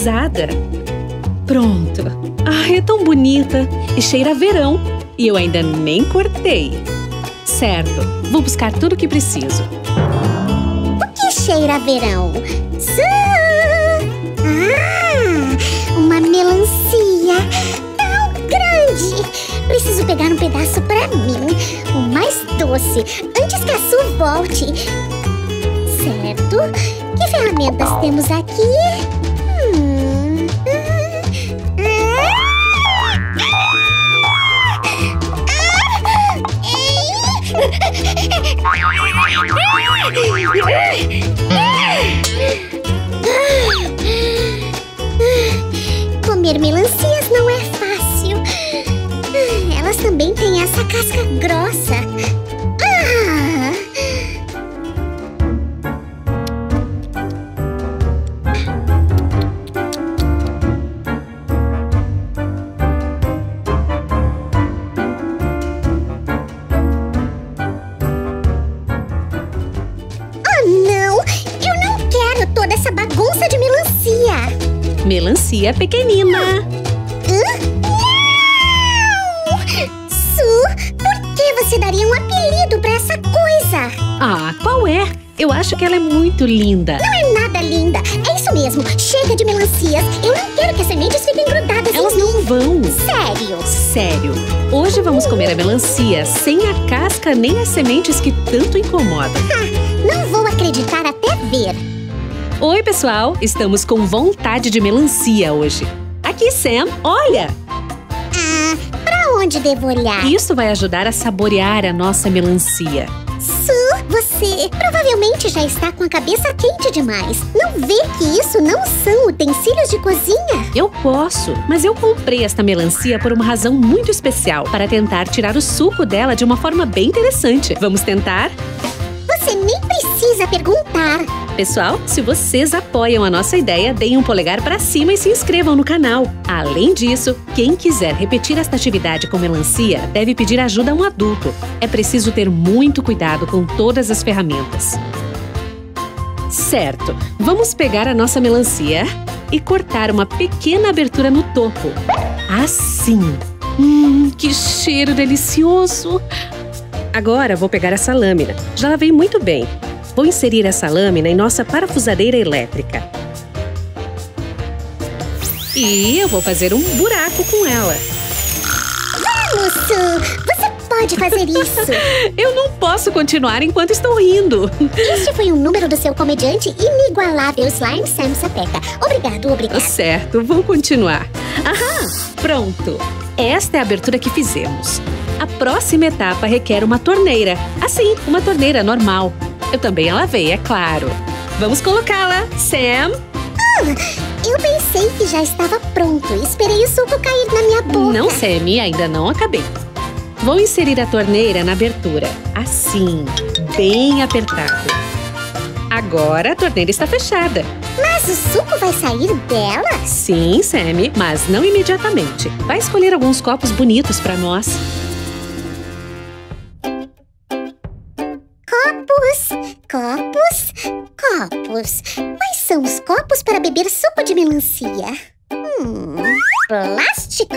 aromatizada. Pronto. Ai, é tão bonita. E cheira a verão. E eu ainda nem cortei. Certo, vou buscar tudo o que preciso. O que cheira a verão? Ah, uma melancia tão grande. Preciso pegar um pedaço pra mim, o mais doce, antes que a Su volte. Certo? Que ferramentas temos aqui? Comer melancias não é fácil. Elas também têm essa casca grossa. Melancia! Pequenina. Hã? Não! Su, por que você daria um apelido pra essa coisa? Ah, qual é? Eu acho que ela é muito linda. Não é nada linda! É isso mesmo! Chega de melancias! Eu não quero que as sementes fiquem grudadas Elas em mim! não vão. Sério! Sério. Hoje vamos comer a melancia sem a casca nem as sementes que tanto incomodam. Não vou acreditar até ver! Oi, pessoal! Estamos com vontade de melancia hoje. Aqui, Sam, olha! Ah, pra onde devo olhar? Isso vai ajudar a saborear a nossa melancia. Su, você provavelmente já está com a cabeça quente demais. Não vê que isso não são utensílios de cozinha? Eu posso, mas eu comprei esta melancia por uma razão muito especial para tentar tirar o suco dela de uma forma bem interessante. Vamos tentar? Nem precisa perguntar. Pessoal, se vocês apoiam a nossa ideia, deem um polegar para cima e se inscrevam no canal. Além disso, quem quiser repetir esta atividade com melancia deve pedir ajuda a um adulto. É preciso ter muito cuidado com todas as ferramentas. Certo, vamos pegar a nossa melancia e cortar uma pequena abertura no topo. Assim. Hum, que cheiro delicioso! Agora vou pegar essa lâmina. Já lavei muito bem. Vou inserir essa lâmina em nossa parafusadeira elétrica. E eu vou fazer um buraco com ela. Vamos, Su! Você pode fazer isso! Eu não posso continuar enquanto estou rindo. Este foi o número do seu comediante inigualável Slime Sam Sapeca. Obrigado, obrigado. Certo, vou continuar. Aham, pronto. Esta é a abertura que fizemos. A próxima etapa requer uma torneira. Assim, uma torneira normal. Eu também a lavei, é claro. Vamos colocá-la, Sam. Eu pensei que já estava pronto e esperei o suco cair na minha boca. Não, Sam, ainda não acabei. Vou inserir a torneira na abertura. Assim, bem apertado. Agora a torneira está fechada. Mas o suco vai sair dela? Sim, Sam, mas não imediatamente. Vai escolher alguns copos bonitos para nós. Copos. Quais são os copos para beber suco de melancia? Hum, plástico?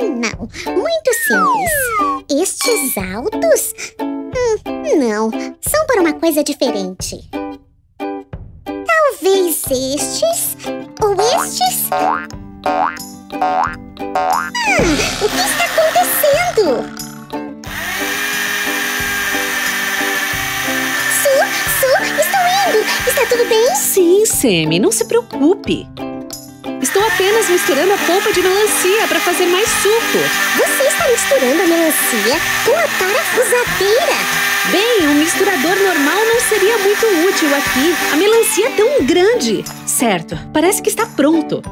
Hum, Não, muito simples. Estes altos? Hum, não, são para uma coisa diferente. Talvez estes? Ou estes? Ah, o que está acontecendo? Está tudo bem? Sim, Sam, não se preocupe. Estou apenas misturando a polpa de melancia para fazer mais suco. Você está misturando a melancia com a parafusadeira. Bem, um misturador normal não seria muito útil aqui. A melancia é tão grande. Certo, parece que está pronto.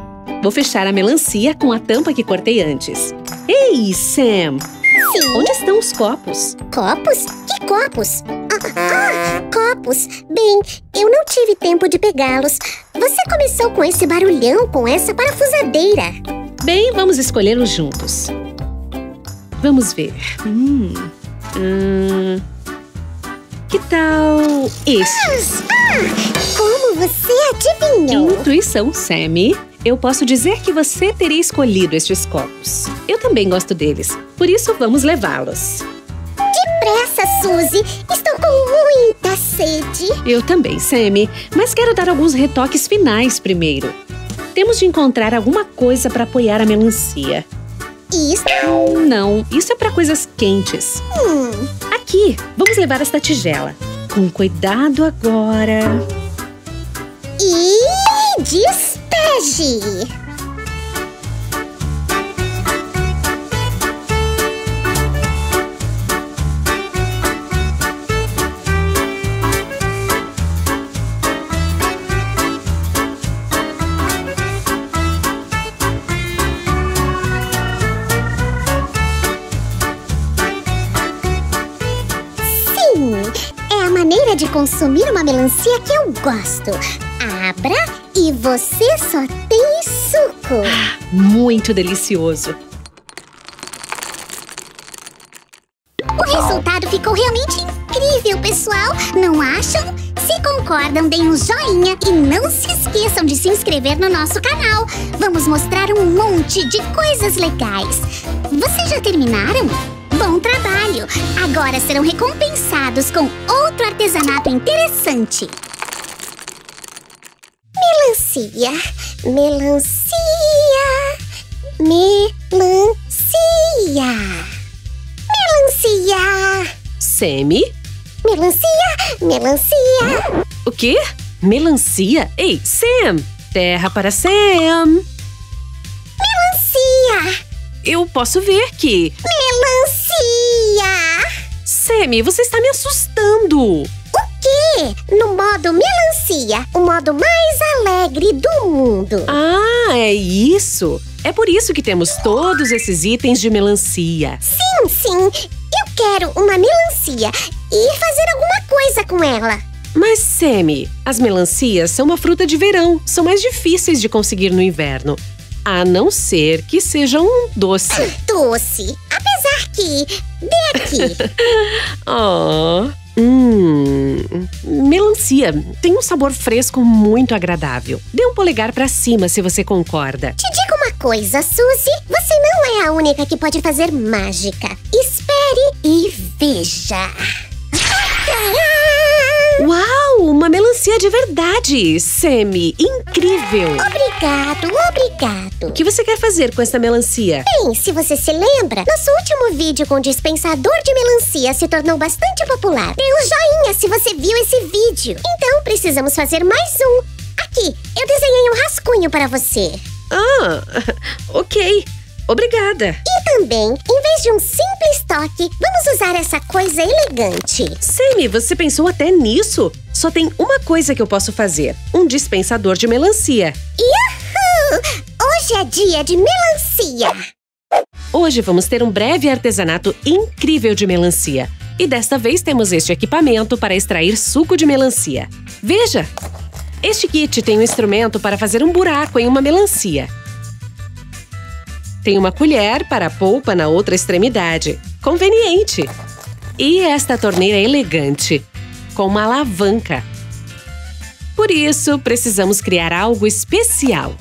Vou fechar a melancia com a tampa que cortei antes. Ei, Sam! Sim. Onde estão os copos? Copos? Que copos? Ah, ah, copos. Bem, eu não tive tempo de pegá-los. Você começou com esse barulhão com essa parafusadeira. Bem, vamos escolhê-los juntos. Vamos ver. Hum. hum, que tal estes? Ah, como você adivinhou? Intuição, Sammy. eu posso dizer que você teria escolhido estes copos. Eu também gosto deles, por isso vamos levá-los. Depressa, Suzy! Estou com muita sede! Eu também, Sammy, mas quero dar alguns retoques finais primeiro. Temos de encontrar alguma coisa para apoiar a melancia. Isso? Não, isso é para coisas quentes. Hum, Aqui, vamos levar esta tigela. Com cuidado agora. e despeje! Consumir uma melancia que eu gosto. Abra e você só tem suco. Muito delicioso. O resultado ficou realmente incrível, pessoal! Não acham? Se concordam, deem um joinha e não se esqueçam de se inscrever no nosso canal. Vamos mostrar um monte de coisas legais. Vocês já terminaram? Bom trabalho! Agora serão recompensados com outro artesanato interessante. Melancia, melancia, melancia, melancia. Sammy? Melancia, melancia. O quê? Melancia? Ei, Sam! Terra para Sam! Melancia, Eu posso ver que. melancia. Sammy, você está me assustando! O quê? No modo melancia, o modo mais alegre do mundo. Ah, é isso! É por isso que temos todos esses itens de melancia. Sim, sim. Eu quero uma melancia e fazer alguma coisa com ela. Mas, Sammy, as melancias são uma fruta de verão, são mais difíceis de conseguir no inverno. A não ser que sejam um doce. Doce. Que. Dê aqui. Oh. Hum. Melancia tem um sabor fresco muito agradável. Dê um polegar pra cima se você concorda. Te digo uma coisa, Suzy. Você não é a única que pode fazer mágica. Espere e veja. Uau, uma melancia de verdade! Sammy, incrível! Obrigado, obrigado. O que você quer fazer com essa melancia? Bem, se você se lembra, nosso último vídeo com dispensador de melancia se tornou bastante popular. Dê um joinha se você viu esse vídeo. Então, precisamos fazer mais um. Aqui, eu desenhei um rascunho para você. Ah, ok. Obrigada. Também, em vez de um simples toque, vamos usar essa coisa elegante. Sammy, você pensou até nisso? Só tem uma coisa que eu posso fazer: um dispensador de melancia. Yahoo! Hoje é dia de melancia. Hoje vamos ter um breve artesanato incrível de melancia. E desta vez temos este equipamento para extrair suco de melancia. Veja! Este kit tem um instrumento para fazer um buraco em uma melancia. Tem uma colher para a polpa na outra extremidade. Conveniente! E esta torneira elegante, com uma alavanca. Por isso, precisamos criar algo especial.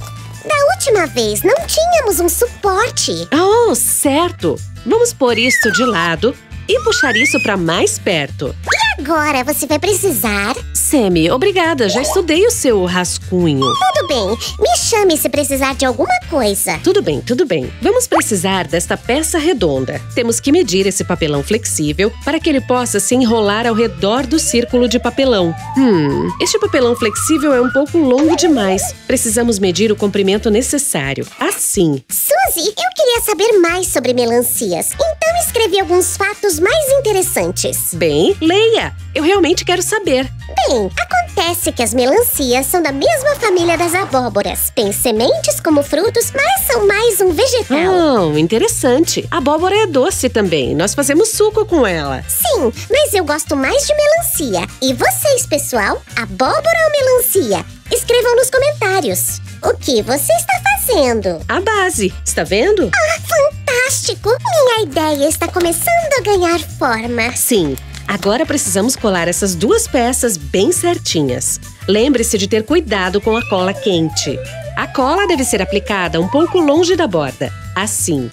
Da última vez, não tínhamos um suporte. Oh, certo! Vamos pôr isso de lado e puxar isso para mais perto. Agora você vai precisar. Sammy, obrigada, já estudei o seu rascunho. Tudo bem, me chame se precisar de alguma coisa. Tudo bem, tudo bem. Vamos precisar desta peça redonda. Temos que medir esse papelão flexível para que ele possa se enrolar ao redor do círculo de papelão. Hum, este papelão flexível é um pouco longo demais. Precisamos medir o comprimento necessário. Assim. Suzy, eu queria saber mais sobre melancias. Então escrevi alguns fatos mais interessantes. Bem, leia! Eu realmente quero saber. Bem, acontece que as melancias são da mesma família das abóboras. Têm sementes como frutos, mas são mais um vegetal. Oh, interessante. A abóbora é doce também. Nós fazemos suco com ela. Sim, mas eu gosto mais de melancia. E vocês, pessoal? Abóbora ou melancia? Escrevam nos comentários. O que você está fazendo? A base, está vendo? Fantástico! Minha ideia está começando a ganhar forma. Sim. Agora precisamos colar essas duas peças bem certinhas. Lembre-se de ter cuidado com a cola quente. A cola deve ser aplicada um pouco longe da borda, assim.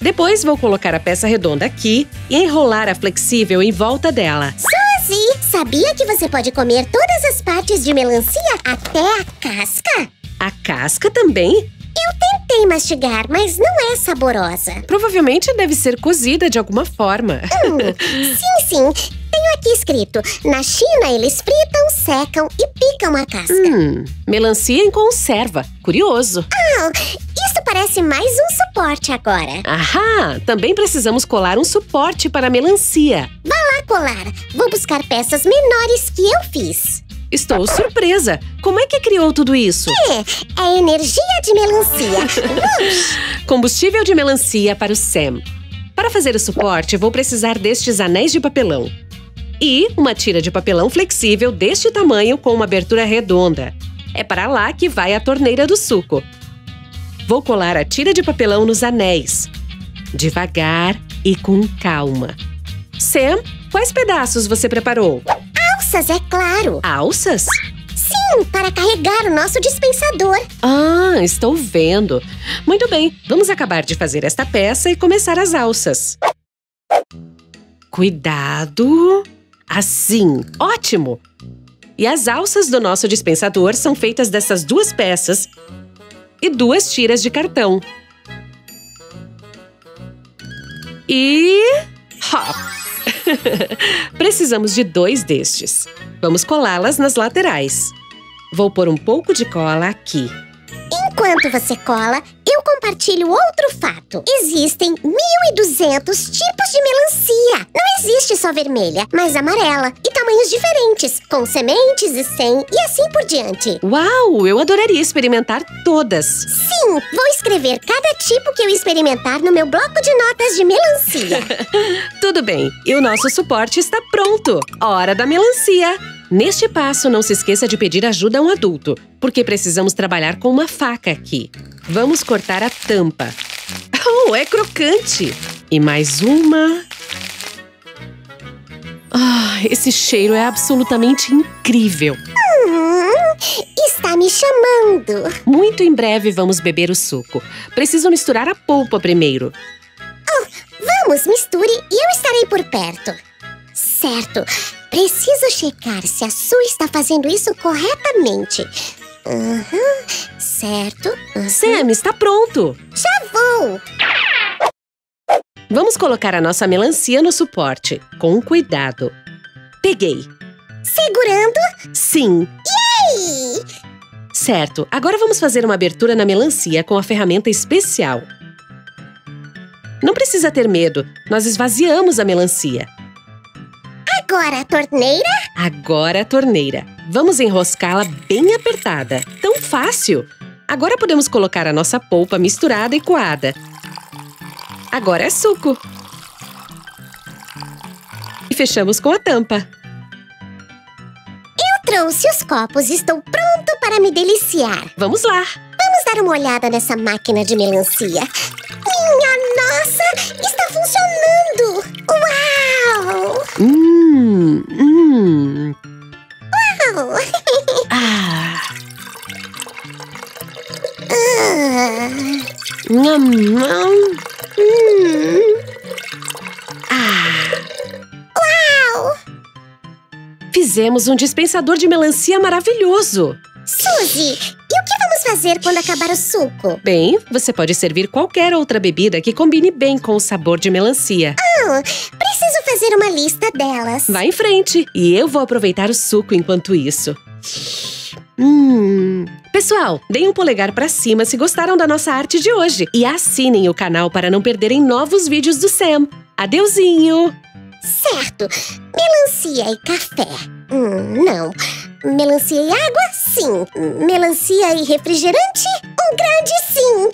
Depois vou colocar a peça redonda aqui e enrolar a flexível em volta dela. Suzy, sabia que você pode comer todas as partes de melancia até a casca? A casca também? Tentei mastigar, mas não é saborosa. Provavelmente deve ser cozida de alguma forma. Hum, sim, sim. Tenho aqui escrito: na China eles fritam, secam e picam a casca. Hum, melancia em conserva. Curioso. Ah, isso parece mais um suporte agora. Ahá! Também precisamos colar um suporte para a melancia. Vá lá colar. Vou buscar peças menores que eu fiz. Estou surpresa! Como é que criou tudo isso? É, é energia de melancia. Combustível de melancia para o Sam. Para fazer o suporte, vou precisar destes anéis de papelão. E uma tira de papelão flexível deste tamanho com uma abertura redonda. É para lá que vai a torneira do suco. Vou colar a tira de papelão nos anéis. Devagar e com calma. Sam, quais pedaços você preparou? Alças, é claro. Alças? Sim, para carregar o nosso dispensador. Ah, estou vendo. Muito bem, vamos acabar de fazer esta peça e começar as alças. Cuidado! Assim, ótimo! E as alças do nosso dispensador são feitas dessas duas peças e duas tiras de cartão. E... Hop! Precisamos de dois destes. Vamos colá-las nas laterais. Vou pôr um pouco de cola aqui. Enquanto você cola, eu compartilho outro fato. Existem 1.200 tipos de melancia. Não existe só vermelha, mas amarela e tamanhos diferentes, com sementes e sem e assim por diante. Uau, eu adoraria experimentar todas. Sim, vou escrever cada tipo que eu experimentar no meu bloco de notas de melancia. Tudo bem, e o nosso suporte está pronto. Hora da melancia. Neste passo, não se esqueça de pedir ajuda a um adulto, porque precisamos trabalhar com uma faca aqui. Vamos cortar a tampa. Oh, é crocante! E mais uma. Ah, esse cheiro é absolutamente incrível. Hum, está me chamando. Muito em breve vamos beber o suco. Preciso misturar a polpa primeiro. Oh, vamos, misture e eu estarei por perto. Certo. Preciso checar se a Su está fazendo isso corretamente. Uhum, certo. Uhum. Sam, está pronto. Já vou. Vamos colocar a nossa melancia no suporte, com cuidado. Peguei. Segurando? Sim. Yay! Certo, agora vamos fazer uma abertura na melancia com a ferramenta especial. Não precisa ter medo, nós esvaziamos a melancia. Agora a torneira? Agora a torneira. Vamos enroscá-la bem apertada. Tão fácil! Agora podemos colocar a nossa polpa misturada e coada. Agora é suco. E fechamos com a tampa. Eu trouxe os copos e estou pronto para me deliciar. Vamos lá! Vamos dar uma olhada nessa máquina de melancia. Minha nossa! Está funcionando! Uau! Hum, hum. Uau! Ah, Ah, nham, Ah, uau! fizemos um dispensador de melancia maravilhoso. Suzy, que vamos fazer quando acabar o suco? Bem, você pode servir qualquer outra bebida que combine bem com o sabor de melancia. Ah, preciso fazer uma lista delas. Vá em frente e eu vou aproveitar o suco enquanto isso. Hum. Pessoal, deem um polegar pra cima se gostaram da nossa arte de hoje e assinem o canal para não perderem novos vídeos do Sam. Adeuzinho! Certo. Melancia e café. Hum, não. Melancia e água? Sim. Melancia e refrigerante? Um grande sim.